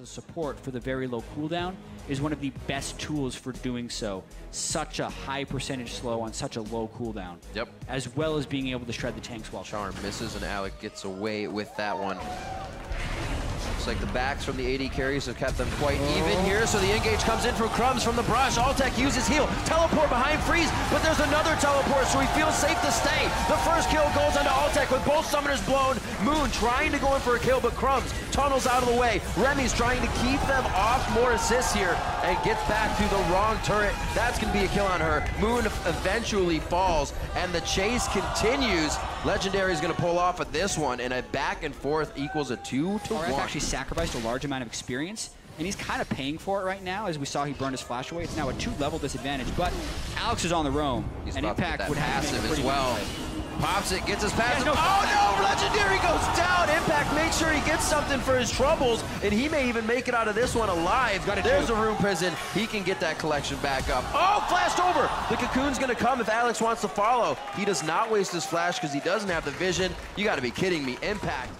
The support for the very low cooldown is one of the best tools for doing so. Such a high percentage slow on such a low cooldown. Yep. As well as being able to shred the tanks while Charm misses and Altec gets away with that one. Looks like the backs from the AD carries have kept them quite even here, so the engage comes in from Crumbzz from the brush. Altec uses heal, teleport behind Freeze, but there's another teleport, so he feels safe to stay. The first kill goes onto Altec with both summoners blown. Moon trying to go in for a kill, but Crumbzz tunnels out of the way. Remy's trying to keep them off more assists here and gets back to the wrong turret. That's going to be a kill on her. Moon eventually falls, and the chase continues. Legendary is going to pull off of this one, and a back and forth equals a two to RF one. actually sacrificed a large amount of experience, and he's kind of paying for it right now. As we saw, he burned his flash away. It's now a two-level disadvantage, but Alex is on the roam, He's and about to get Impact would have to make a passive as well. good. Pops it, gets his passive. no- oh no, Legendary goes down. Impact makes sure he gets something for his troubles, and he may even make it out of this one alive. Got There's a Rune Prison. He can get that collection back up. Oh, flashed over. The cocoon's gonna come if Alex wants to follow. He does not waste his flash because he doesn't have the vision. You gotta be kidding me. Impact.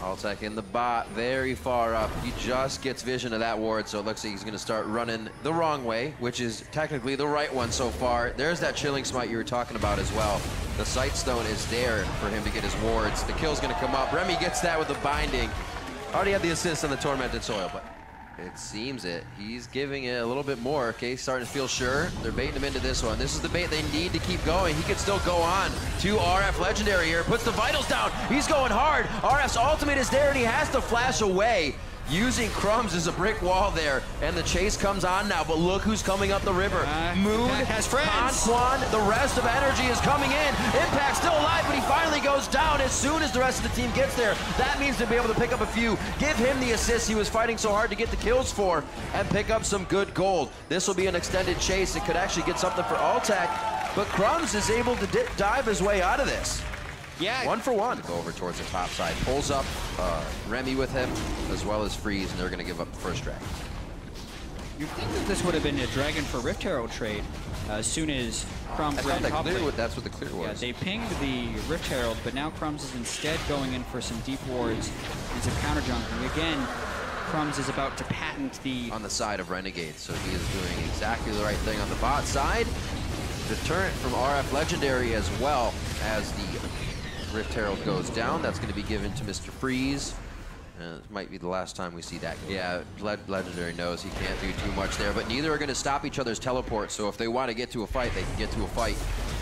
Altec in the bot, very far up. He just gets vision of that ward, so it looks like he's gonna start running the wrong way, which is technically the right one so far. There's that chilling smite you were talking about as well. The sight stone is there for him to get his wards. The kill's gonna come up. Remy gets that with the binding. Already had the assist on the tormented soil, but it seems it. He's giving it a little bit more. Okay, starting to feel sure. They're baiting him into this one. This is the bait they need to keep going. He could still go on to RF Legendary here. Puts the vitals down. He's going hard. RF's ultimate is there, and he has to flash away. Using Crumbzz as a brick wall there, and the chase comes on now. But look who's coming up the river. Uh, Moon Impact has friends. Quan, the rest of Energy is coming in. Impact still alive, but he finally goes down as soon as the rest of the team gets there. That means to be able to pick up a few, give him the assist he was fighting so hard to get the kills for, and pick up some good gold. This will be an extended chase. It could actually get something for Altec, but Crumbzz is able to dive his way out of this. Yeah, One for one. Go over towards the top side. Pulls up uh, Remy with him, as well as Freeze, and they're going to give up the first dragon. you think that this would have been a Dragon for Rift Herald trade uh, as soon as Crumbzz ran that top clear, lane. that's what the clear Yeah, was. they pinged the Rift Herald, but now Crumbzz is instead going in for some deep wards and some counter junking. Again, Crumbzz is about to patent the on the side of Renegade, so he is doing exactly the right thing on the bot side. Deterrent from RF Legendary as well as the Rift Herald goes down. That's going to be given to Mr. Freeze. Uh, it might be the last time we see that. Yeah, Le- Legendary knows he can't do too much there, but neither are going to stop each other's teleport, so if they want to get to a fight, they can get to a fight.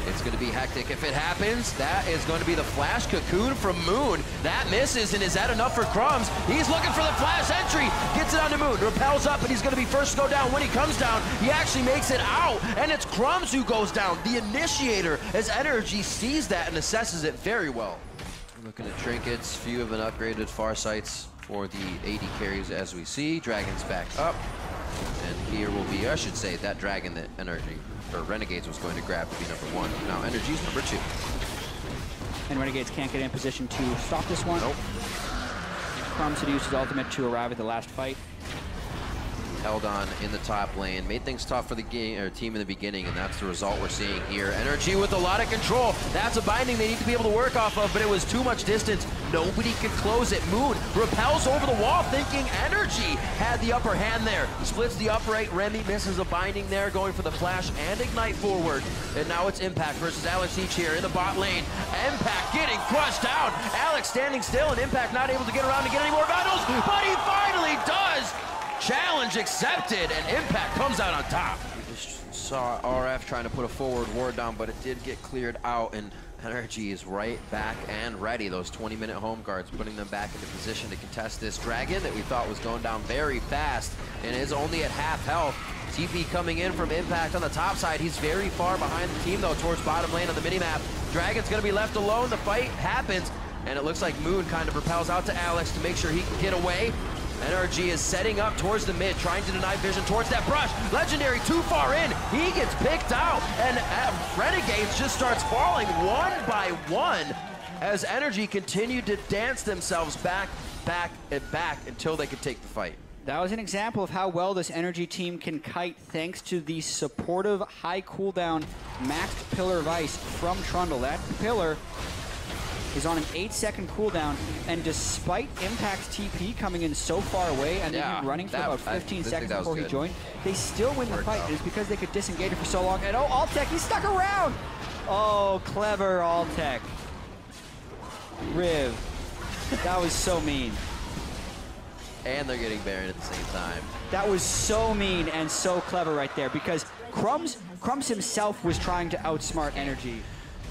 It's going to be hectic. If it happens, that is going to be the Flash Cocoon from Moon. That misses, and is that enough for Crumbzz? He's looking for the Flash entry. Gets it on onto Moon, repels up, and he's going to be first to go down. When he comes down, he actually makes it out, and it's Crumbzz who goes down, the initiator, as Energy sees that and assesses it very well. Looking at trinkets, few have been upgraded far sights for the AD carries as we see. Dragon's back up. And here will be, I should say, that dragon that Energy, or Renegades was going to grab to be number one. Now Energy's number two. and Renegades can't get in position to stop this one. Nope. Used his ultimate to arrive at the last fight. Held on in the top lane, made things tough for the game team in the beginning, and that's the result we're seeing here. Energy with a lot of control. That's a binding they need to be able to work off of, but it was too much distance. Nobody could close it. Moon repels over the wall, thinking Energy had the upper hand there. Splits the upright. Remy misses a binding there, going for the flash and ignite forward. And now it's Impact versus Alex Ich here in the bot lane. Impact getting crushed down. Alex standing still, and Impact not able to get around to get any more vitals, but he does. Challenge accepted, and Impact comes out on top. We just saw RF trying to put a forward ward down, but it did get cleared out, and Energy is right back and ready. Those 20-minute home guards putting them back into position to contest this dragon that we thought was going down very fast and is only at half health. TP coming in from Impact on the top side. He's very far behind the team, though, towards bottom lane on the minimap. Dragon's going to be left alone. The fight happens, and it looks like Moon kind of propels out to Alex to make sure he can get away. NRG is setting up towards the mid, trying to deny vision towards that brush. Legendary too far in. He gets picked out, and uh, Renegades just starts falling one by one as Energy continued to dance themselves back, back, and back until they could take the fight. That was an example of how well this energy team can kite thanks to the supportive, high cooldown, maxed Pillar of Ice from Trundle. That pillar is on an 8 second cooldown, and despite Impact's TP coming in so far away and Yeah, they've been running for that- about 15 think seconds before he joined, they still win the fight. And it's because they could disengage it for so long. And oh, Altec, he stuck around! Oh, clever Altec. Riv. That was so mean. And they're getting Baron at the same time. That was so mean and so clever right there because Crumbzz, Crumbzz himself was trying to outsmart Energy.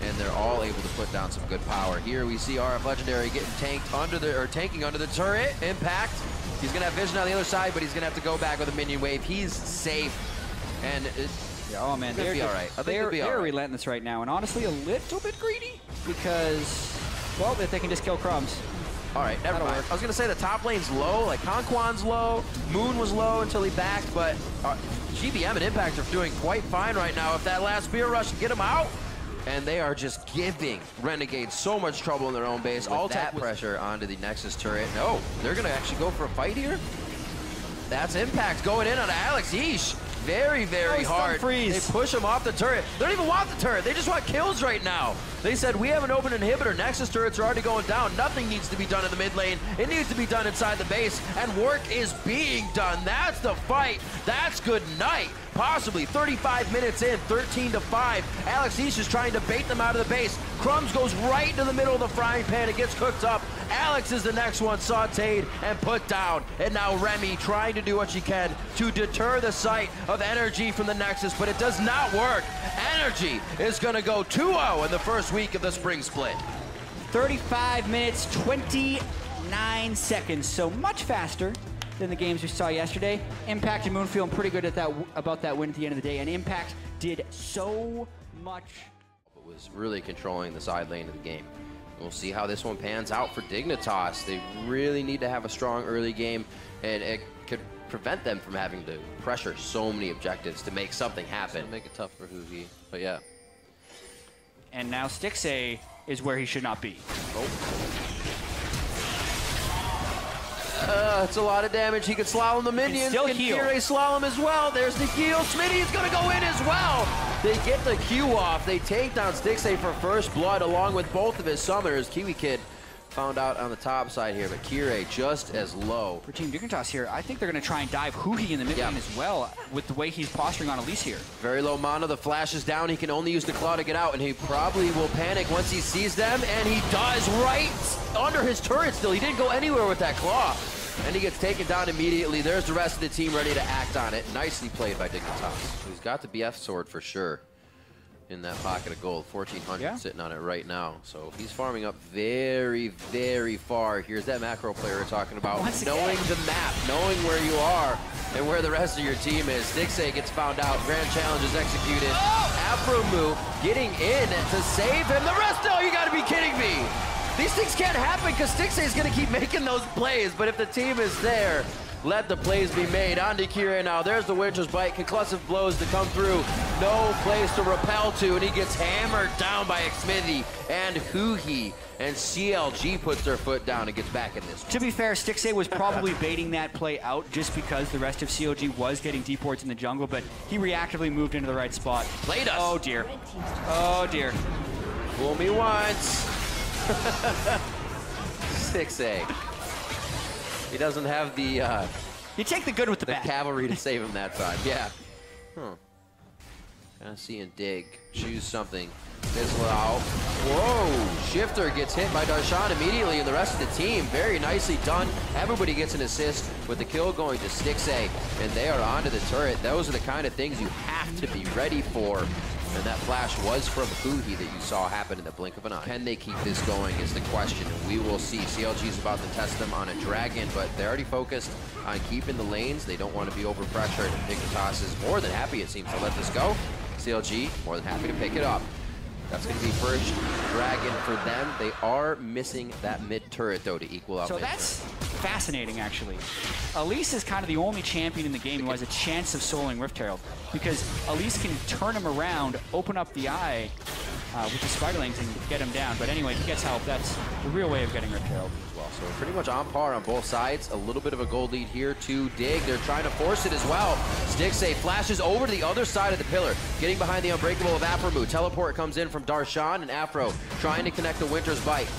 And they're all able to put down some good power. Here we see RF Legendary getting tanked under the or tanking under the turret. Impact. He's gonna have vision on the other side, but he's gonna have to go back with a minion wave. He's safe, and Yeah, oh man, they're be just- all right. I think they're, they'll be all they're right. relentless right now, and honestly, a little bit greedy because, well, if they can just kill Crumbzz. all right, never That'll mind. work. I was gonna say the top lane's low, like Conquan's low, Moon was low until he backed, but uh, GBM and Impact are doing quite fine right now. If that last spear rush can get him out. And they are just giving Renegade so much trouble in their own base. All that pressure onto the Nexus turret. No, they're gonna actually go for a fight here. That's Impact going in on Alex Ich. Very, very Oh, hard. freeze. They push him off the turret. They don't even want the turret. They just want kills right now. They said, we have an open inhibitor. Nexus turrets are already going down. Nothing needs to be done in the mid lane. It needs to be done inside the base. And work is being done. That's the fight. That's good night. Possibly 35 minutes in, 13 to 5. Alex Ich is trying to bait them out of the base. Crumbzz goes right into the middle of the frying pan. It gets cooked up. Alex is the next one sauteed and put down. And now Remy trying to do what she can to deter the sight of Energy from the Nexus, but it does not work. Energy is going to go 2-0 in the first week of the spring split. 35 minutes, 29 seconds, so much faster than the games we saw yesterday. Impact and Moon feeling pretty good at that about that win at the end of the day, and Impact did so much. But was really controlling the side lane of the game. We'll see how this one pans out for Dignitas. They really need to have a strong early game, and it could prevent them from having to pressure so many objectives to make something happen. Make it tough for Huhi. But yeah. And now Stixxay is where he should not be. Uh, it's a lot of damage. He could slalom the minions. still Can heal. Kirei slalom as well. There's the heal. Smitty is going to go in as well. They get the Q off. They take down Stixxay for first blood along with both of his summoners. Kiwi Kid found out on the top side here, but Kirei just as low. For Team Dignitas here, I think they're going to try and dive Huhi in the mid Yeah. lane as well with the way he's posturing on Elise here. Very low mana. The flash is down. He can only use the claw to get out, and he probably will panic once he sees them, and he does right under his turret still. He didn't go anywhere with that claw. And he gets taken down immediately. There's the rest of the team ready to act on it. Nicely played by Dignitas. He's got the BF sword for sure in that pocket of gold. 1400 Yeah. sitting on it right now. So he's farming up very, very far. Here's that macro player we're talking about. Once again. knowing the map, knowing where you are and where the rest of your team is. Dixie gets found out. Grand challenge is executed. Oh! aphromoo getting in to save him. The rest, oh, you gotta be kidding me. These things can't happen because Dixie is gonna keep making those plays, but if the team is there, let the plays be made. On to Kira now. There's the Winter's Bite. Conclusive blows to come through. No place to repel to, and he gets hammered down by Xmithie and Huhi. And CLG puts their foot down and gets back in this. To be fair, Stixxay was probably baiting that play out just because the rest of COG was getting deep wards in the jungle, but he reactively moved into the right spot. Played us. Oh dear. Oh dear. Fool me once. 6A. He doesn't have the uh, You take the good with the the bad. cavalry to save him that time. Yeah. Huh. Kind of seeing Dig choose something. Out. Whoa! Shiphtur gets hit by Darshan immediately, and the rest of the team very nicely done. Everybody gets an assist with the kill going to Stixxay, and they are onto the turret. Those are the kind of things you have to be ready for. And that flash was from Huhi that you saw happen in the blink of an eye. Can they keep this going is the question, and we will see. CLG is about to test them on a dragon, but they're already focused on keeping the lanes. They don't want to be overpressured, and Dignitas is more than happy, it seems, to let this go. CLG, more than happy to pick it up. That's going to be first dragon for them. They are missing that mid turret, though, to equal out So that's fascinating, actually. Elise is kind of the only champion in the game who has a chance of soloing Rift Herald because Elise can turn him around, open up the eye uh, with the Spiderlings and get him down. But anyway, if he gets help, that's the real way of getting Rift Herald. as well. So pretty much on par on both sides. A little bit of a gold lead here to Dig. They're trying to force it as well. Stixxay flashes over to the other side of the pillar, getting behind the Unbreakable of aphromoo. Teleport comes in from Darshan and Afro trying to connect the Winter's Bite.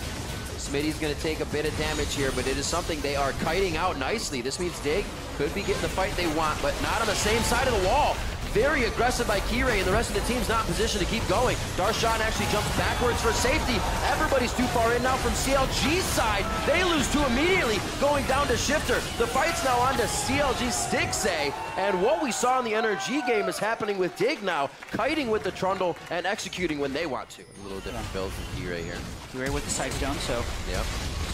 Smitty's going to take a bit of damage here, but it is something they are kiting out nicely. This means Dig could be getting the fight they want, but not on the same side of the wall. Very aggressive by Kirei, and the rest of the team's not in position to keep going. Darshan actually jumps backwards for safety. Everybody's too far in now from CLG's side. They lose two immediately, going down to Shiphtur. The fight's now on to CLG Stixxay, eh? and what we saw in the NRG game is happening with Dig now, kiting with the Trundle and executing when they want to. A little different build from Kirei here. Kirei with the sight stone, so Yep.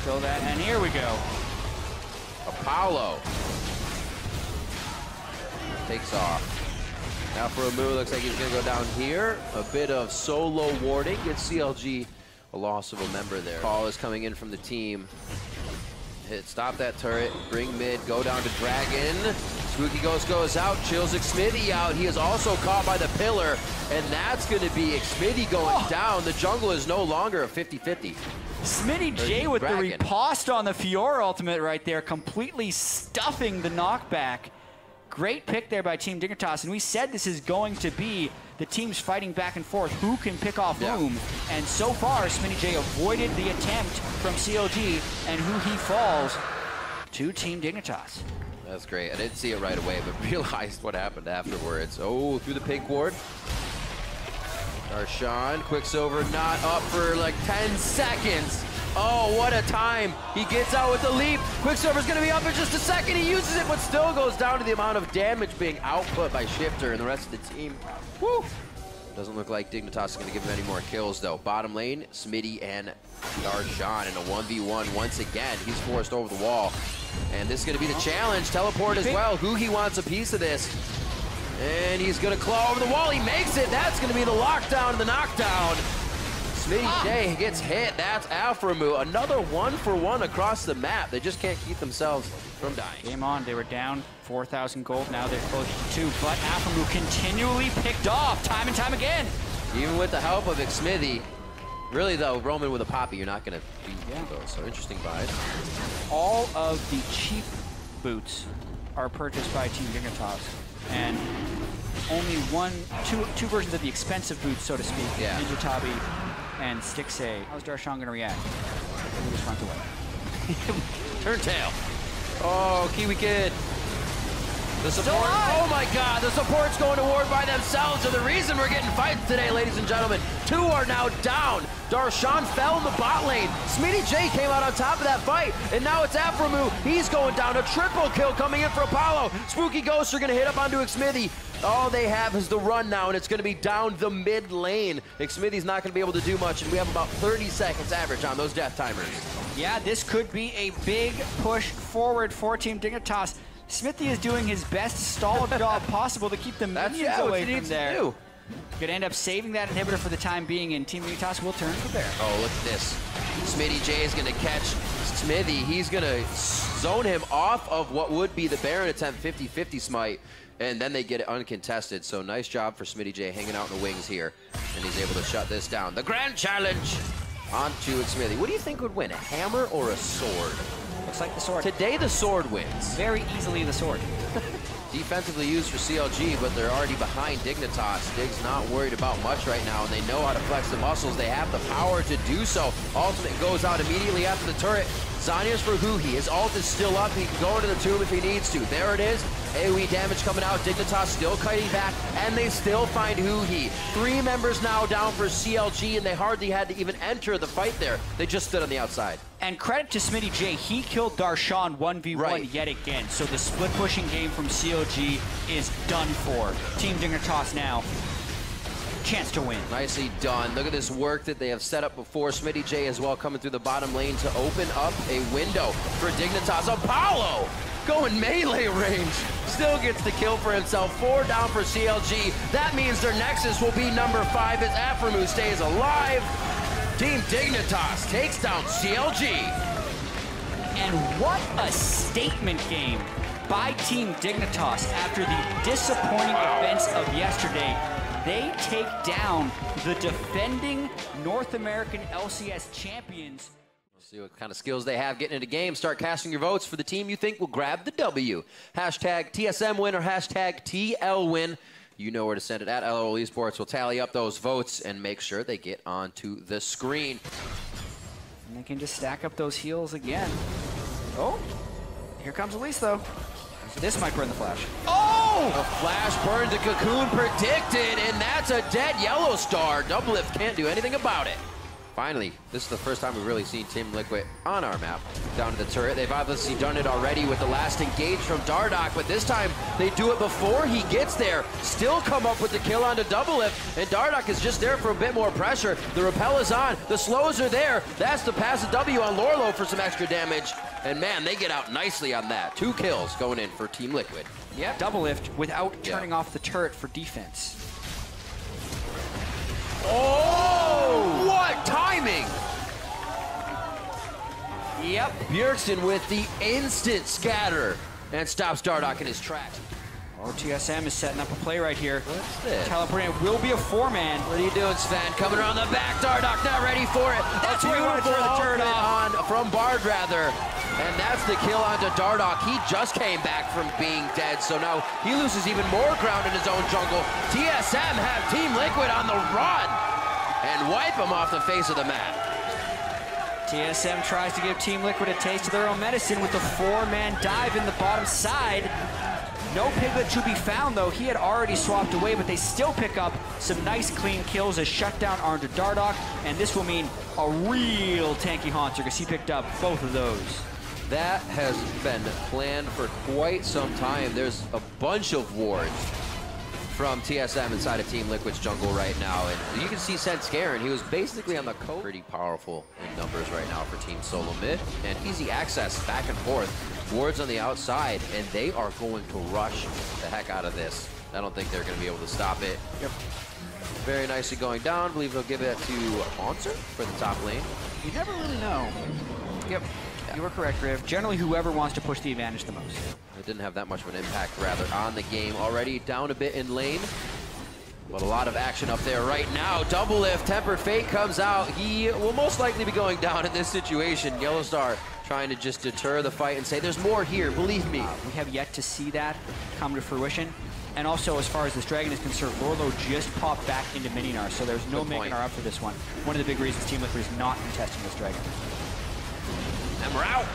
still that. And here we go. Apollo takes off. Now for a move, looks like he's gonna go down here. A bit of solo warding, gets CLG a loss of a member there. Call is coming in from the team. Hit, stop that turret, bring mid, go down to Dragon. Spooky Ghost goes out, chills Xmithie out. He is also caught by the pillar, and that's gonna be Xmithie going Oh. down. The jungle is no longer a 50-50. Smitty J with the Dragon. riposte on the Fiora ultimate right there, completely stuffing the knockback. Great pick there by Team Dignitas, and we said this is going to be the teams fighting back and forth. Who can pick off Yeah. whom? And so far, Smitty J avoided the attempt from CLG, and Huhi falls to Team Dignitas. That's great. I didn't see it right away, but realized what happened afterwards. Oh, through the pink ward. Darshan, Quicksilver not up for like 10 seconds. Oh, what a time. He gets out with the leap. Quicksilver's gonna be up in just a second. He uses it, but still goes down to the amount of damage being output by Shiphtur and the rest of the team. Woo! Doesn't look like Dignitas is gonna give him any more kills though. Bottom lane, Smitty and Darshan in a 1v1 once again. He's forced over the wall. And this is gonna be the challenge. Teleport as well. Huhi wants a piece of this. And he's gonna claw over the wall. He makes it. That's gonna be the lockdown and the knockdown. Smitty ah. J gets hit. That's aphromoo. Another one for one across the map. They just can't keep themselves from dying. Game on, they were down 4,000 gold, now they're close to two, but aphromoo continually picked off time and time again. Even with the help of Xmithie, really though, Roman with a poppy, you're not gonna beat Yeah. those. So interesting buys. all of the cheap boots are purchased by Team Dignitas, and only one, two, two versions of the expensive boots, so to speak, Yeah. Ninja Tabi and Stixxay. How's Darshan going to react? He just runs away. Turntail. Oh, Kiwi Kid. The support. Oh my God, the support's going to war by themselves. And the reason we're getting fights today, ladies and gentlemen. Two are now down. Darshan fell in the bot lane. Smitty J came out on top of that fight. And now it's aphromoo. He's going down. A triple kill coming in for Apollo. Spooky Ghosts are going to hit up onto Xmithie. All they have is the run now, and it's going to be down the mid lane. Xmithie's not going to be able to do much, and we have about 30 seconds average on those death timers. Yeah, this could be a big push forward for Team Dignitas. Xmithie is doing his best stall job possible to keep the That's minions yeah, what away you from need there. to do. Could end up saving that inhibitor for the time being, and Team Dignitas will turn for bear. Oh, look at this. Smitty J is going to catch Xmithie. He's going to zone him off of what would be the Baron attempt 50-50 smite, and then they get it uncontested. So nice job for Smitty J hanging out in the wings here, and he's able to shut this down. The grand challenge on onto Xmithie. What do you think would win, a hammer or a sword? Looks like the sword. Today the sword wins. Very easily the sword. Defensively used for CLG, but they're already behind Dignitas. Dig's not worried about much right now, and they know how to flex the muscles. They have the power to do so. Ultimate goes out immediately after the turret. Zhonya's for Huhi. His ult is still up. He can go into the tomb if he needs to. There it is. AoE damage coming out. Dignitas still kiting back, and they still find Huhi. Three members now down for CLG, and they hardly had to even enter the fight there. They just stood on the outside. And credit to Smitty J, he killed Darshan 1v1 Right. yet again. So the split pushing game from CLG is done for. Team Dignitas now, chance to win. Nicely done. Look at this work that they have set up before. Smitty J as well coming through the bottom lane to open up a window for Dignitas. Apollo going melee range. Still gets the kill for himself. Four down for CLG. That means their Nexus will be number five as aphromoo stays alive. Team Dignitas takes down CLG. And what a statement game by Team Dignitas after the disappointing events of yesterday. They take down the defending North American LCS champions. See what kind of skills they have getting into games. Start casting your votes for the team you think will grab the W. Hashtag TSM win or hashtag TL win. You know where to send it at LOL Esports. We'll tally up those votes and make sure they get onto the screen. And they can just stack up those heals again. Oh, here comes Elise though. This might burn the flash. Oh! The flash burn the cocoon predicted, and that's a dead yellow star. Doublelift can't do anything about it. Finally, this is the first time we've really seen Team Liquid on our map down to the turret. They've obviously done it already with the last engage from Dardoch, but this time they do it before he gets there. Still come up with the kill on onto Doublelift, and Dardoch is just there for a bit more pressure. The repel is on, the slows are there. That's the pass of W on Lourlo for some extra damage. And man, they get out nicely on that. Two kills going in for Team Liquid. Yep. Doublelift without Yeah. turning off the turret for defense. Oh! What timing! Yep. Bjergsen with the instant scatter and stops Dardoch in his tracks. Oh, TSM is setting up a play right here. What's this? Teleporting will be a four-man. What are you doing, Sven? Coming around the back, Dardoch not ready for it. That's a where he wanted to turn the turret on from Bard, rather. And that's the kill onto Dardoch. He just came back from being dead, so now he loses even more ground in his own jungle. TSM have Team Liquid on the run and wipe him off the face of the map. TSM tries to give Team Liquid a taste of their own medicine with the four-man dive in the bottom side. No Piglet to be found, though. He had already swapped away, but they still pick up some nice, clean kills as shutdown onto Dardoch, and this will mean a real tanky Hauntzer because he picked up both of those. That has been planned for quite some time. There's a bunch of wards from TSM inside of Team Liquid's jungle right now. And you can see Svenskeren, he was basically on the coast. Pretty powerful in numbers right now for Team Solo Mid. And easy access back and forth. Wards on the outside, and they are going to rush the heck out of this. I don't think they're going to be able to stop it. Yep. Very nicely going down. I believe they'll give that to Monster for the top lane. You never really know. Yep, you were correct, Riv. Generally, whoever wants to push the advantage the most. It didn't have that much of an impact, rather, on the game. Already down a bit in lane. But a lot of action up there right now. Double lift, Tempered Fate comes out. He will most likely be going down in this situation. Yellow Star trying to just deter the fight and say, there's more here, believe me. Uh, we have yet to see that come to fruition. And also, as far as this dragon is concerned, Lourlo just popped back into Mini Gnar, so there's no Good making point. her up for this one. One of the big reasons Team Liquid is not contesting this dragon. And we're out.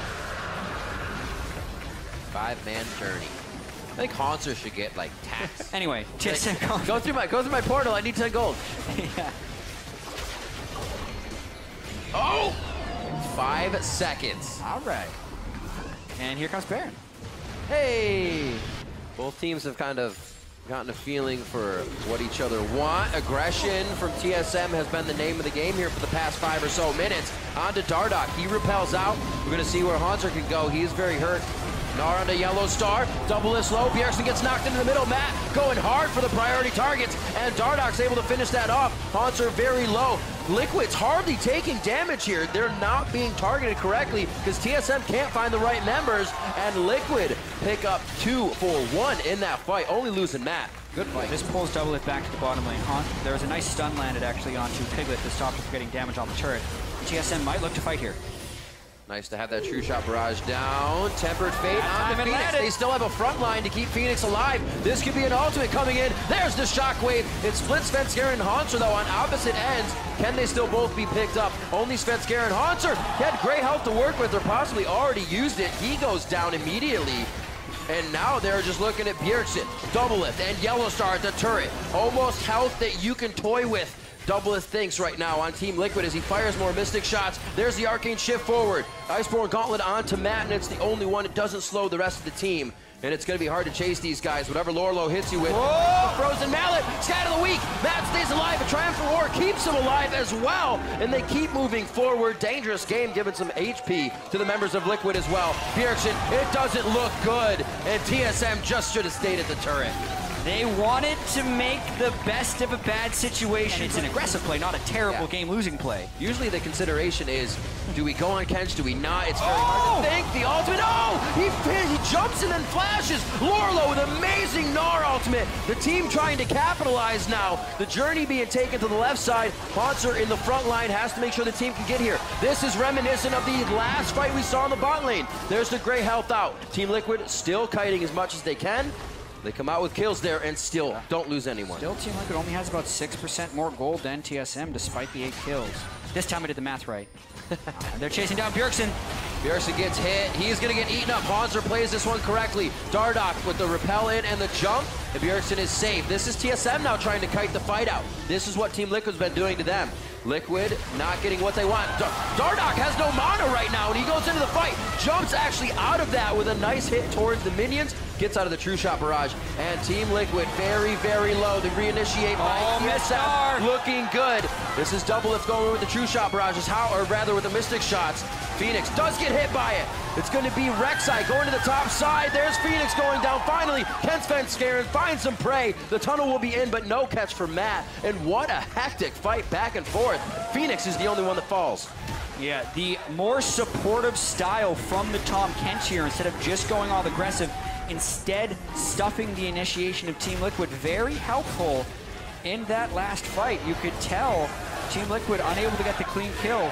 Five-man journey. I think Hauntzer should get, like, tax. Anyway, TSM going. go through my go through my portal. I need 10 gold. yeah. Oh! Five seconds. All right. And here comes Baron. Hey! Both teams have kind of gotten a feeling for what each other want. Aggression from TSM has been the name of the game here for the past five or so minutes. On to Dardoch. He repels out. We're going to see where Hauntzer can go. He's very hurt. Gnar on to Yellow Star. Double is low. Bjergsen gets knocked into the middle. Matt going hard for the priority targets. And Dardoch's able to finish that off. Hauntzer very low. Liquid's hardly taking damage here. They're not being targeted correctly because TSM can't find the right members. And Liquid pick up two for one in that fight. Only losing Matt. Good fight. This pulls Double It back to the bottom lane. Haunt, there was a nice stun landed actually onto Piglet to stop him from getting damage on the turret. TSM might look to fight here. Nice to have that true shot barrage down. Tempered fate on Fenix. landed. They still have a front line to keep Fenix alive. This could be an ultimate coming in. There's the shockwave. It splits Svenskeren and Hauntzer though on opposite ends. Can they still both be picked up? Only Svenskeren and Hauntzer had great health to work with or possibly already used it. He goes down immediately. And now they're just looking at Bjergsen, Doublelift, and Yellow Star at the turret. Almost health that you can toy with. Doublelift thinks right now on Team Liquid as he fires more Mystic shots. There's the Arcane Shift forward. Iceborne Gauntlet onto Matt, and it's the only one that doesn't slow the rest of the team. And it's going to be hard to chase these guys, whatever Lourlo hits you with. Whoa! Frozen Mallet, Scatter the Weak. Matt stays alive. A Triumphant Roar keeps him alive as well. And they keep moving forward. Dangerous game, giving some HP to the members of Liquid as well. Bjergsen, it doesn't look good. And TSM just should have stayed at the turret. They wanted to make the best of a bad situation. And it's an aggressive play, not a terrible Yeah. game losing play. Usually the consideration is, do we go on Kench, do we not? It's very Oh! hard to oh! think. The ultimate, oh! He, he jumps and then flashes. Lourlo with amazing Gnar ultimate. The team trying to capitalize now. The journey being taken to the left side. Hauntzer in the front line has to make sure the team can get here. This is reminiscent of the last fight we saw in the bot lane. There's the gray health out. Team Liquid still kiting as much as they can. They come out with kills there and still don't lose anyone. Still, Team Liquid only has about 6% more gold than TSM despite the 8 kills. This time I did the math right. They're chasing down Bjergsen. Bjergsen gets hit. He's going to get eaten up. Hauntzer plays this one correctly. Dardoch with the repel in and the jump. And Bjergsen is safe. This is TSM now trying to kite the fight out. This is what Team Liquid's been doing to them. Liquid not getting what they want. Dar Dardoch has no mana right now, and he goes into the fight. Jumps actually out of that with a nice hit towards the minions. Gets out of the True Shot barrage. And Team Liquid very, very low. They reinitiate by Oh, TSM. Looking good. This is Doublelift going with the True Shot barrages. How, or rather with the Mystic shots. Fenix does get hit by it. It's going to be Rek'Sai going to the top side. There's Fenix going down. Finally, Ken Svenskeren finds some prey. The tunnel will be in, but no catch for Matt. And what a hectic fight back and forth. Fenix is the only one that falls. Yeah, the more supportive style from the Tahm Kench here, instead of just going all aggressive, instead stuffing the initiation of Team Liquid, very helpful in that last fight. You could tell Team Liquid unable to get the clean kill.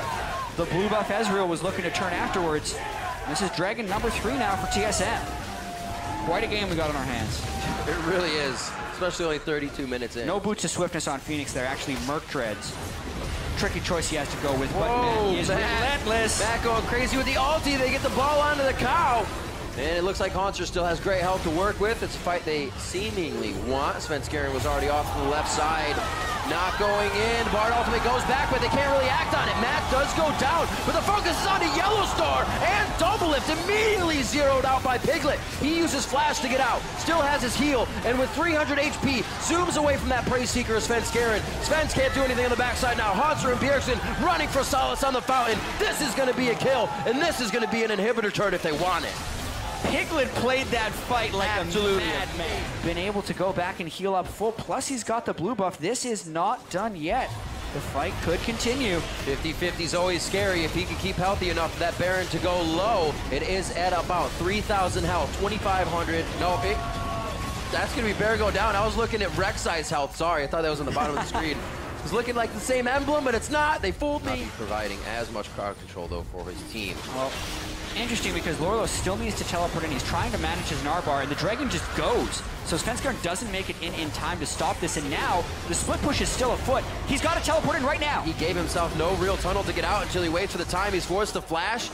The blue buff Ezreal was looking to turn afterwards. This is Dragon number three now for TSM. Quite a game we got on our hands. It really is, especially only 32 minutes in. No boots of swiftness on Fenix there, actually Merc Treads. Tricky choice he has to go with, but Whoa, man, he is relentless. Matt going crazy with the ulti. They get the ball onto the cow. And it looks like Hauntzer still has great health to work with. It's a fight they seemingly want. Svenskeren was already off to the left side. Not going in. Bard ultimate goes back, but they can't really act on it. Matt does go down, but the focus is on the Yellow Star. And Doublelift immediately zeroed out by Piglet. He uses Flash to get out. Still has his heal, and with 300 HP, zooms away from that Prey Seeker as Svenskeren. Svens can't do anything on the backside now. Hauntzer and Bjergsen running for solace on the fountain. This is going to be a kill, and this is going to be an inhibitor turn if they want it. Piglet played that fight like Absolutely. a madman. Been able to go back and heal up full, plus he's got the blue buff. This is not done yet. The fight could continue. 50-50 is always scary if he can keep healthy enough for that Baron to go low. It is at about 3,000 health, 2,500. No, it, that's going to be Baron going down. I was looking at Rek'Sai's health. Sorry, I thought that was on the bottom of the screen. Was looking like the same emblem, but it's not. They fooled me. providing as much crowd control, though, for his team. Well, interesting because Lourlo still needs to teleport in. He's trying to manage his Narbar, and the Dragon just goes. So Svenskeren doesn't make it in in time to stop this, and now the split push is still afoot. He's got to teleport in right now. He gave himself no real tunnel to get out until he waits for the time. He's forced to flash.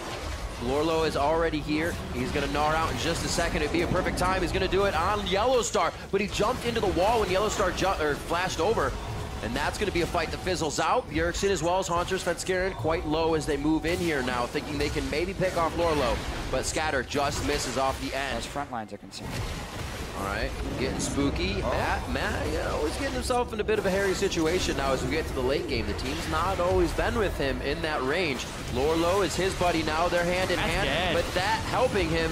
Lourlo is already here. He's going to gnaw out in just a second. It'd be a perfect time. He's going to do it on Yellow Star, but he jumped into the wall when Yellow Star or flashed over. And that's going to be a fight that fizzles out. Bjergsen as well as Hauntzer Svenskeren quite low as they move in here now, thinking they can maybe pick off Lourlo. But Scatter just misses off the end. As front lines are concerned. All right, getting spooky. Oh. Matt, Matt, you know, he's getting himself in a bit of a hairy situation now as we get to the late game. The team's not always been with him in that range. Lourlo is his buddy now. They're hand in That's hand, dead. but that helping him.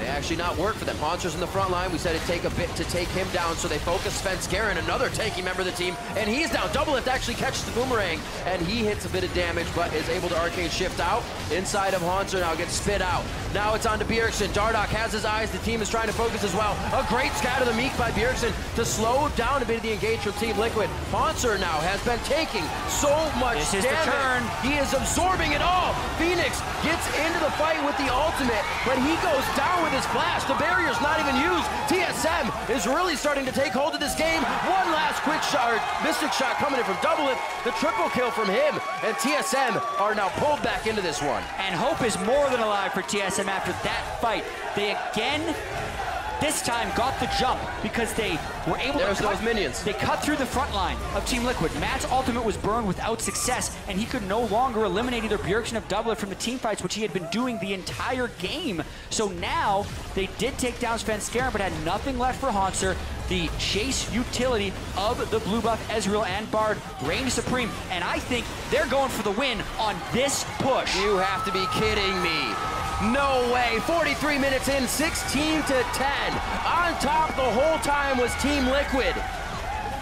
They actually not work for them. Hauntzer's in the front line. We said it'd take a bit to take him down, so they focus Svenskeren, another tanky member of the team, and he's down. Doublelift actually catches the boomerang, and he hits a bit of damage, but is able to arcane shift out. Inside of Hauntzer now gets spit out. Now it's on to Bjergsen. Dardoch has his eyes. The team is trying to focus as well. A great scatter of the meek by Bjergsen to slow down a bit of the engage from Team Liquid. Hauntzer now has been taking so much This is the damage. turn. He is absorbing it all. Fenix gets into the fight with the ultimate, but he goes down with his flash. The barrier's not even used. TSM is really starting to take hold of this game. One last quick shot, mystic shot coming in from Doublelift. The triple kill from him, and TSM are now pulled back into this one. And hope is more than alive for TSM after that fight. They again, this time, got the jump because they were able There's to cut, those minions. They cut through the front line of Team Liquid. Matt's ultimate was burned without success, and he could no longer eliminate either Bjergsen of Doublet from the team fights, which he had been doing the entire game. So now they did take down Svenskeren, but had nothing left for Hauntzer. The chase utility of the blue buff Ezreal and Bard reigned supreme, and I think they're going for the win on this push. You have to be kidding me. No way. 43 minutes in, 16 to 10. On top the whole time was Team Liquid.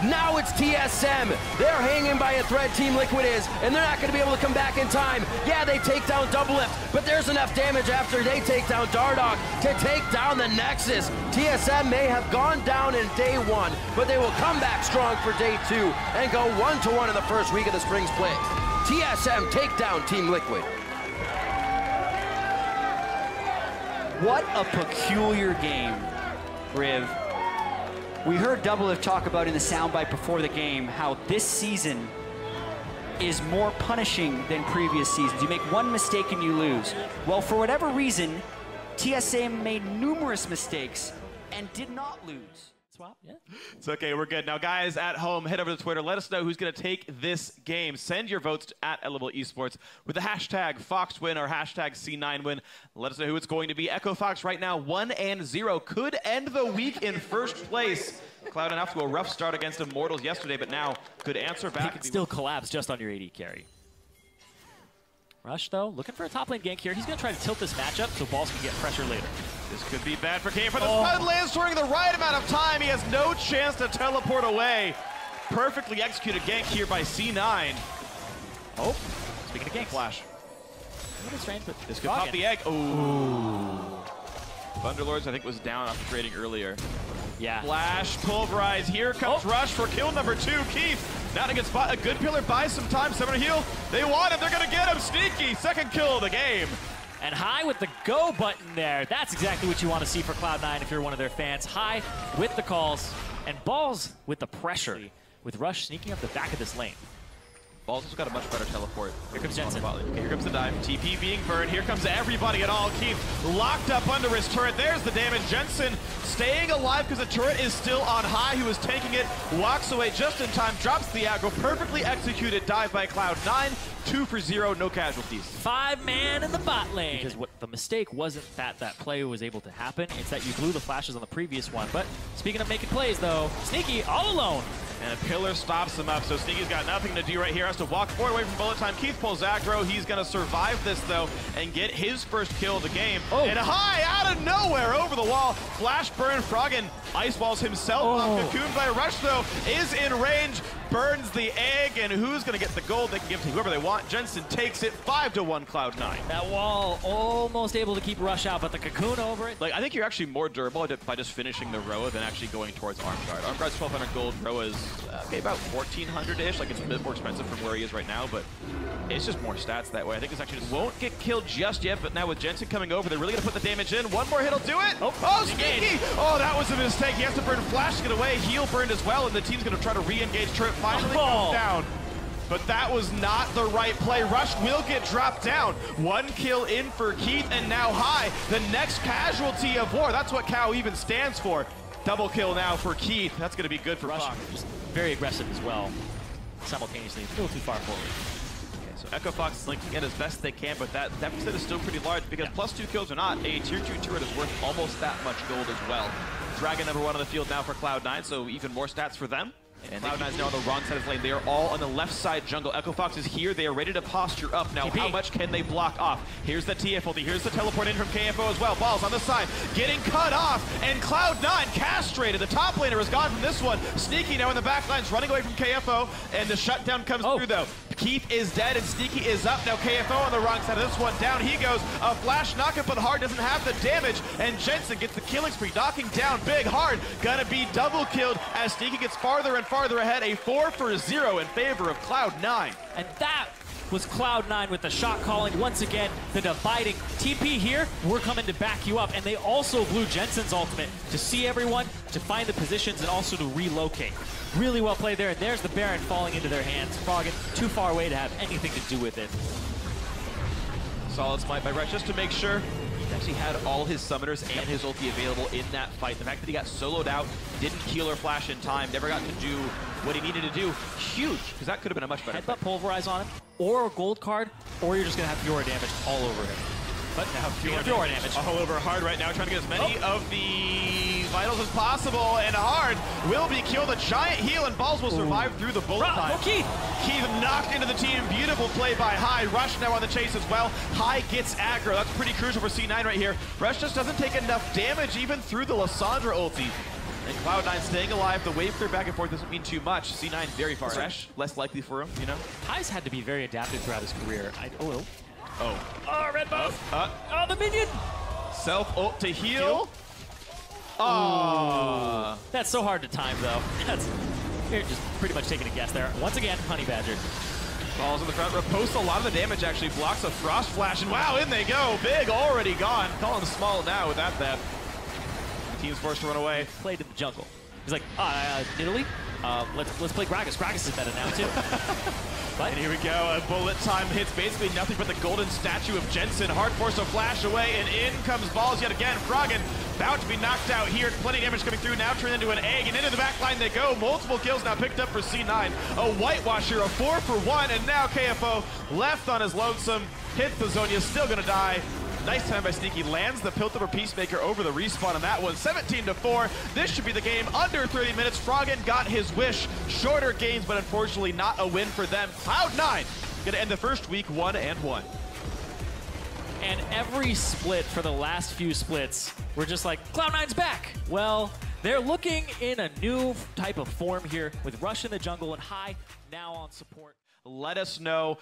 Now it's TSM. They're hanging by a thread, Team Liquid is, and they're not going to be able to come back in time. Yeah, they take down Doublelift, but there's enough damage after they take down Dardoch to take down the Nexus. TSM may have gone down in day one, but they will come back strong for day two and go one to one in the first week of the spring split. TSM take down Team Liquid. What a peculiar game, Riv. We heard Doublelift talk about in the soundbite before the game how this season is more punishing than previous seasons. You make one mistake and you lose. Well, for whatever reason, TSA made numerous mistakes and did not lose. Swap, yeah. It's okay, we're good. Now, guys at home, head over to Twitter. Let us know who's going to take this game. Send your votes at Elevable Esports with the hashtag FoxWin or hashtag C9Win. Let us know who it's going to be. Echo Fox right now, 1 and 0. Could end the week in first place. Cloud enough to a rough start against Immortals yesterday, but now could answer back. He could still collapse just on your AD carry. Rush, though, looking for a top lane gank here. He's going to try to tilt this matchup so balls can get pressure later. This could be bad for Kane. For the Oh. Spud lands during the right amount of time. He has no chance to teleport away. Perfectly executed gank here by C9. Oh, speaking of ganks. Flash. Strange, but This could pop the egg. Ooh. Thunderlords, I think, was down after trading earlier. Yeah. Flash, pulverize. Here comes Oh. Rush for kill number two. Keith, not a good spot. A good pillar buys some time. Seven heal. They want him. They're going to get him. Sneaky. Second kill of the game. And Hai with the go button there. That's exactly what you want to see for Cloud9 if you're one of their fans. Hai with the calls and balls with the pressure. With Rush sneaking up the back of this lane. Balls has got a much better teleport. Here comes Jensen. Okay, here comes the dive. TP being burned. Here comes everybody at all. Keith locked up under his turret. There's the damage. Jensen staying alive because the turret is still on high. He was taking it, walks away just in time, drops the aggro. Perfectly executed dive by Cloud9. Two for zero, no casualties. Five man in the bot lane. Because what the mistake wasn't that that play was able to happen. It's that you blew the flashes on the previous one. But speaking of making plays, though, Sneaky all alone. And a pillar stops him up, so Sneaky's got nothing to do right here. Has to walk forward away from bullet time. Keith pulls aggro. He's going to survive this, though, and get his first kill of the game. Oh. And Hai out of nowhere over the wall. Flash burn. Froggen ice balls himself Oh. off. Cocoon by Rush, though, is in range. Burns the egg, and who's going to get the gold? They can give to whoever they want. Jensen takes it 5 to 1 Cloud9. That wall almost able to keep Rush out, but the cocoon over it. Like, I think you're actually more durable by just finishing the Roa than actually going towards Arm Guard. Arm Guard's 1200 gold, Roa's uh, okay, about 1400-ish. Like, it's a bit more expensive from where he is right now, but it's just more stats that way. I think this actually just won't get killed just yet, but now with Jensen coming over, they're really going to put the damage in. One more hit will do it. Oh, oh sneaky! Oh, that was a mistake. He has to burn Flash to get away. Heal burned as well, and the team's going to try to re-engage Turret. Finally Oh. comes down. But that was not the right play. Rush will get dropped down. One kill in for Keith, and now Hai, the next casualty of war. That's what Cow even stands for. Double kill now for Keith. That's going to be good for Rush just very aggressive as well. Simultaneously, a little too far forward. Okay, so Echo Fox is linking in as best they can, but that deficit is still pretty large because plus two kills or not, a tier two turret is worth almost that much gold as well. Dragon number one on the field now for Cloud9, so even more stats for them. And Cloud9 is now on the wrong side of the lane. They are all on the left side jungle. Echo Fox is here. They are ready to posture up. Now, TP. how much can they block off? Here's the TF ulti. Here's the teleport in from KFO as well. Balls on the side. Getting cut off. And Cloud9 castrated. The top laner has gone from this one. Sneaky now in the back lines, running away from KFO. And the shutdown comes Oh. through, though. Keith is dead and Sneaky is up. Now KFO on the wrong side of this one. Down he goes. A flash knockup, but Hard doesn't have the damage. And Jensen gets the killing spree, knocking down big. Hard gonna be double killed as Sneaky gets farther and farther ahead. A 4 for 0 in favor of Cloud9. And that was Cloud9 with the shot calling. Once again, the dividing. TP here, we're coming to back you up. And they also blew Jensen's ultimate to see everyone, to find the positions, and also to relocate. Really well played there. And there's the Baron falling into their hands. Froggen too far away to have anything to do with it. Solid smite by Rex just to make sure actually had all his summoners and his ulti available in that fight. The fact that he got soloed out, didn't heal or flash in time, never got to do what he needed to do, huge, because that could have been a much better. Headbutt pulverize on him, or a gold card, or you're just going to have Fiora damage all over him. But now Fiora, Fiora damage. All over Hard right now, trying to get as many oh. of the vitals as possible, and Hard will be killed. A giant heal, and Balls will survive through the bullet time. oh, Keith! Keith knocked into the team. Beautiful play by Hai. Rush now on the chase as well. Hai gets aggro. That's pretty crucial for C9 right here. Rush just doesn't take enough damage even through the Lissandra ulti. And Cloud9 staying alive. The wave clear back and forth doesn't mean too much. C9 very far. Rush, less likely for him, you know? Hai's had to be very adaptive throughout his career. I, oh, oh. Ah, oh. Oh, red buff! Uh, Oh, the minion! self ult to heal. Oh. That's so hard to time, though. That's you're just pretty much taking a guess there. Once again, Honey Badger. Balls in the front row. Posts a lot of the damage, actually. Blocks a Frost Flash, and wow, in they go. Big already gone. Call him small now with that. The team's forced to run away. Played in the jungle. He's like, uh, Italy? Uh, let's let's play Gragas. Gragas is better now too. but And here we go. A bullet time hits basically nothing but the golden statue of Jensen. Hard force to flash away, and in comes balls yet again. Froggen about to be knocked out here. Plenty of damage coming through. Now turned into an egg, and into the back line they go. Multiple kills now picked up for C9. A whitewash here, a four for one, and now KFO left on his lonesome. Hits the Zhonya, still gonna die. Nice time by Sneaky. Lands the Piltover Peacemaker over the respawn on that one. 17 to 4. This should be the game under 30 minutes. Froggen got his wish. Shorter games, but unfortunately not a win for them. Cloud9 gonna end the first week one and one. And every split for the last few splits, we're just like, Cloud9's back. Well, they're looking in a new type of form here with Rush in the jungle and Hai now on support. Let us know.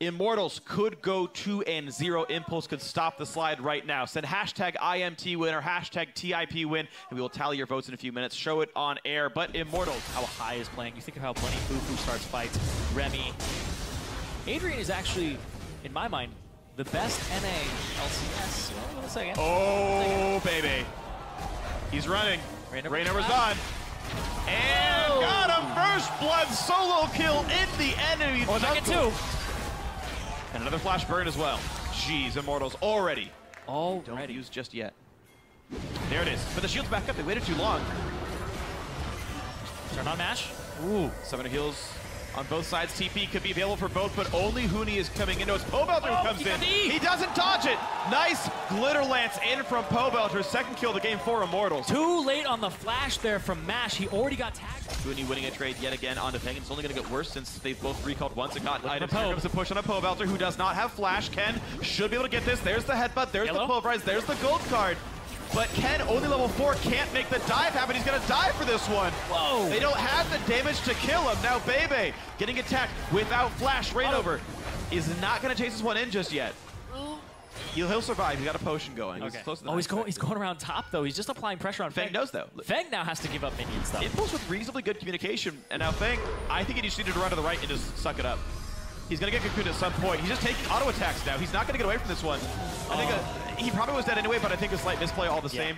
Immortals could go 2 and 0. Impulse could stop the slide right now. Send hashtag IMT win or hashtag TIP win, and we will tally your votes in a few minutes. Show it on air. But Immortals, How High is playing. You think of how Bunny Fufu starts fights, Remy. Adrian is actually, in my mind, the best NA LCS. A second. Oh, baby. He's running. Rainover Rainover's on. And Oh. got him. First blood solo kill in the enemy. Or oh, second two. And another flash burn as well. Jeez, Immortals already. Don't Already. use just yet. There it is. But the shield's back up. They waited too long. Turn on Mash. Ooh. Summoner heals on both sides. TP could be available for both, but only Huni is coming into us. Pobelter Oh, comes in. He doesn't dodge it. Nice glitter lance in from Pobelter. Second kill of the game for Immortals. Too late on the flash there from Mash. He already got tagged. Huni winning a trade yet again onto Feng. It's only going to get worse since they've both recalled once and got items. Here comes the push on a Pobelter who does not have flash. Ken should be able to get this. There's the headbutt. There's Yellow. the pulverize. There's the gold card. But Ken, only level 4, can't make the dive happen. He's going to die for this one. Whoa. They don't have the damage to kill him. Now Bebe getting attacked without flash. Rainover oh. is not going to chase this one in just yet. He'll, he'll survive. He's got a potion going. He's close to the oh, he's going. He's going around top though. He's just applying pressure on Feng Feng. knows, though. Feng now has to give up minion stuff. Impulse with reasonably good communication, and now Feng, I think he just needed to run to the right and just suck it up. He's gonna get cocooned at some point. He's just taking auto attacks now. He's not gonna get away from this one. I think uh, he probably was dead anyway, but I think a slight misplay all the Yeah. same.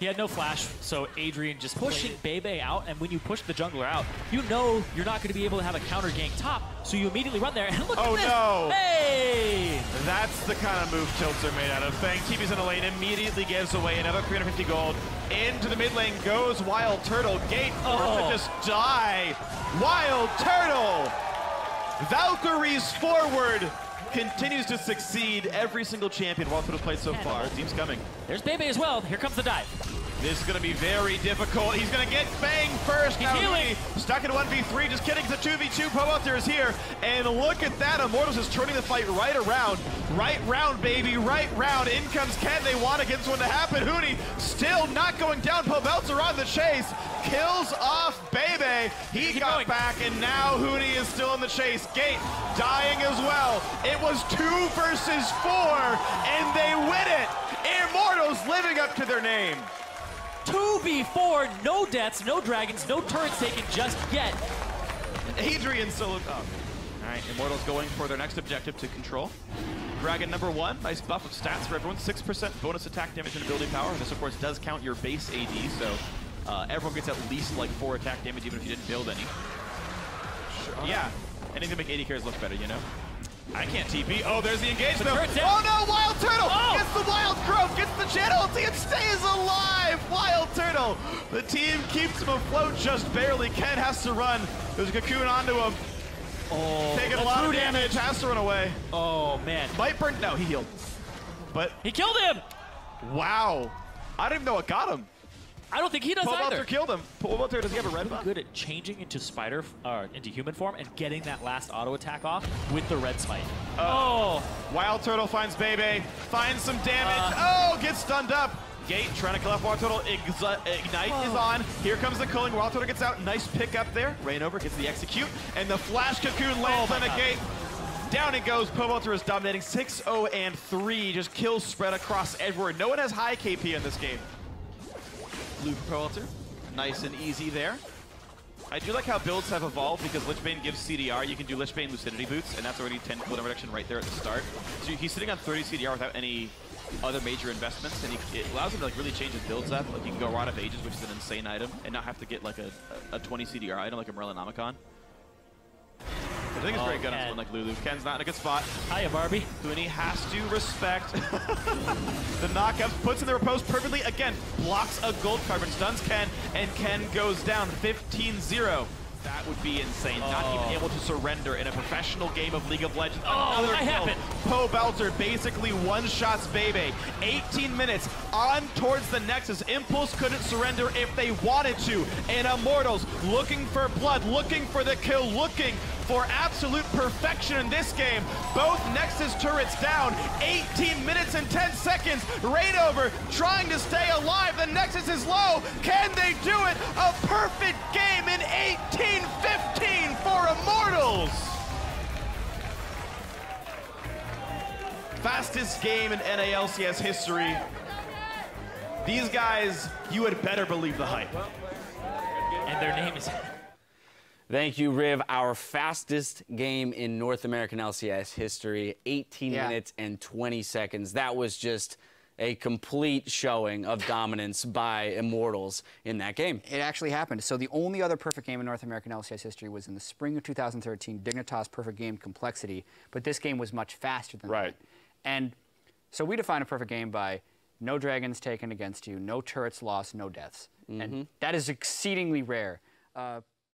He had no flash, so Adrian just pushing Bebe out, and when you push the jungler out, you know you're not going to be able to have a counter gank top, so you immediately run there, and look Oh, at this! no. Hey! That's the kind of move tilts are made out of. Feng TP's in the lane, immediately gives away another 350 gold. Into the mid lane goes Wild Turtle. Gate forced Oh. to just die. Wild Turtle! Valkyries forward continues to succeed. Every single champion Wild has played so far. Team's coming. There's Bebe as well. Here comes the dive. This is going to be very difficult. He's going to get Feng first. He's now healing. Stuck in 1v3. Just kidding. It's a 2v2. Pobelter is here. And look at that. Immortals is turning the fight right around. Right round, baby. Right round. In comes Ken. They want to get this one to happen. Hootie still not going down. Pobelter on the chase. Kills off Bebe. He Keep got going. back, and now Hootie is still in the chase. Gate dying as well. It was two versus four, and they win it. Immortals living up to their name. 2v4, no deaths, no dragons, no turrets taken just yet. Adrian solo top. All right, Immortals going for their next objective to control. Dragon number one, nice buff of stats for everyone. 6% bonus attack damage and ability power. This, of course, does count your base AD, so uh, everyone gets at least like four attack damage, even if you didn't build any. Yeah, anything to make AD carries look better, you know? I can't TP. Oh, there's the engagement. turret's in. Oh no, Wild Turtle Oh! gets the Wild Growth, gets the channel, and stays alive. Wild Turtle. The team keeps him afloat just barely. Ken has to run. There's a cocoon onto him. Oh, Taking a lot of true damage. Has to run away. Oh, man. Might burn. No, he healed. But He killed him! wow, I don't even know what got him. I don't think he does Paul either. Belter killed him. Pobelter does he have a red buff? Good at changing into spider, uh, into human form and getting that last auto attack off with the red smite. oh, Wild Turtle finds Bebe, finds some damage. Uh. oh, gets stunned up. Gate trying to kill off Wild Turtle. Ex- Ignite is on. Here comes the culling. Wild Turtle gets out. Nice pick up there. Rainover gets the execute. And the flash cocoon lands Oh on the God. gate. Down it goes. Pobelter is dominating 6-0 and 3. Just kills spread across everywhere. No one has high KP in this game. Blue Pobelter. Nice and easy there. I do like how builds have evolved because Lichbane gives CDR. You can do Lichbane Lucidity Boots, and that's already 10 cooldown reduction right there at the start. So he's sitting on 30 CDR without any other major investments, and he, it allows him to like really change his builds up. Like you can go Rod of Ages, which is an insane item, and not have to get like a, a 20 CDR item like a Morellonomicon. I think it's Oh, very good on someone like Lulu. Ken's not in a good spot. Hiya, Barbie. Huni has to respect the knockups, puts in the repose perfectly, again, blocks a gold carbon, stuns Ken, and Ken goes down 15-0. That would be insane. Not even oh. able to surrender in a professional game of League of Legends. Oh, Another that kill. happened. Pobelter basically one-shots Bebe. 18 minutes on towards the Nexus. Impulse couldn't surrender if they wanted to. And Immortals looking for blood, looking for the kill, looking for absolute perfection in this game. Both Nexus turrets down. 18 minutes and 10 seconds. Rainover trying to stay alive. The Nexus is low. Can they do it? A perfect game in 18-15 for Immortals. Fastest game in NALCS history. These guys, you had better believe the hype. And their name is. Thank you, Riv. Our fastest game in North American LCS history, 18 Yeah. minutes and 20 seconds. That was just a complete showing of dominance by Immortals in that game. It actually happened. So the only other perfect game in North American LCS history was in the spring of 2013, Dignitas Perfect Game Complexity, but this game was much faster than Right. that. And so we define a perfect game by no dragons taken against you, no turrets lost, no deaths. And that is exceedingly rare. Uh,